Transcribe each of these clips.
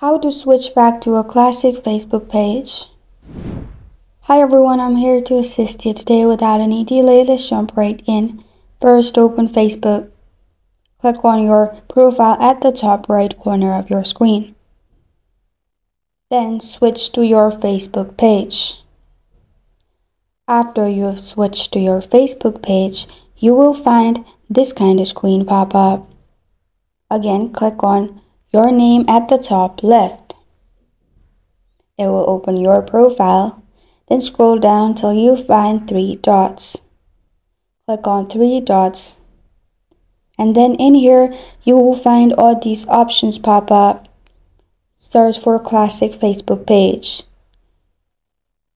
How to switch back to a classic Facebook page. Hi everyone, I'm here to assist you today without any delay. Let's jump right in. First, open Facebook. Click on your profile at the top right corner of your screen. Then switch to your Facebook page. After you have switched to your Facebook page, you will find this kind of screen pop up. Again, click on your name at the top left. It will open your profile, then scroll down till you find three dots. Click on three dots, and then in here you will find all these options pop up. Search for classic Facebook page.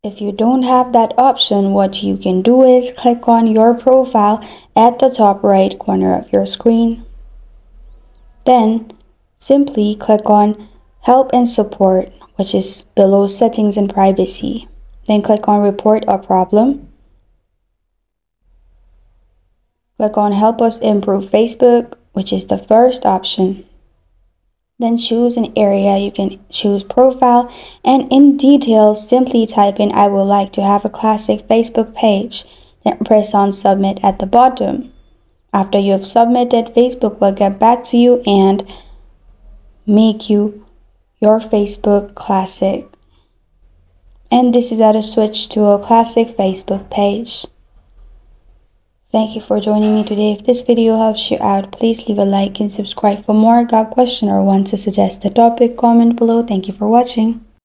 If you don't have that option, what you can do is click on your profile at the top right corner of your screen. Then Simply click on Help and Support, which is below Settings and Privacy. Then click on Report a Problem. Click on Help Us Improve Facebook, which is the first option. Then choose an area. You can choose Profile and in details, simply type in I would like to have a classic Facebook page. Then press on Submit at the bottom. After you have submitted, Facebook will get back to you and make you your Facebook classic. And this is how to switch to a classic Facebook page. Thank you for joining me today. If this video helps you out, please leave a like and subscribe for more. Got question or want to suggest a topic, comment below. Thank you for watching.